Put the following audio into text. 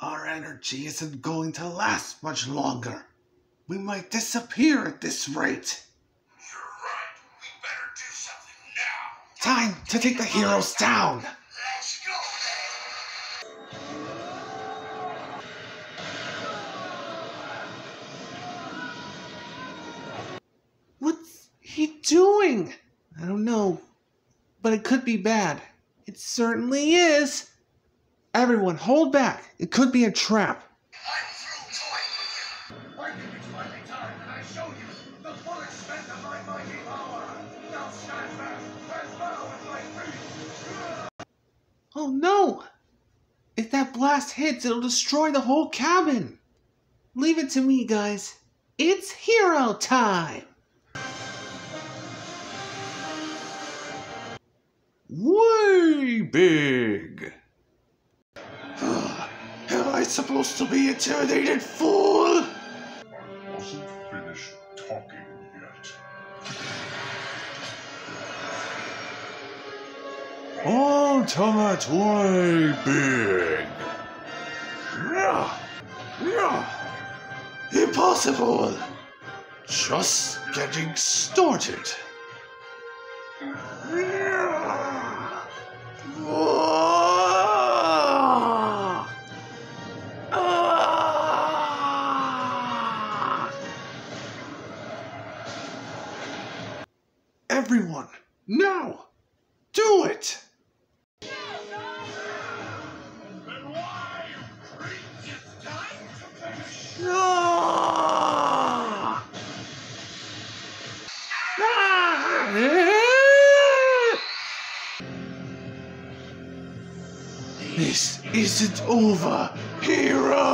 Our energy isn't going to last much longer. We might disappear at this rate. You're right. We better do something now. Time to take the heroes down. Let's go. What's he doing? I don't know. But it could be bad. It certainly is. Everyone, hold back. It could be a trap. Oh no! If that blast hits, it'll destroy the whole cabin. Leave it to me, guys. It's hero time! Way big! Am supposed to be intimidated, fool? I wasn't finished talking yet. Ultimate way big! Impossible! Just getting started. Everyone, now! Do it! Finish. Ah! Ah! This isn't over, hero!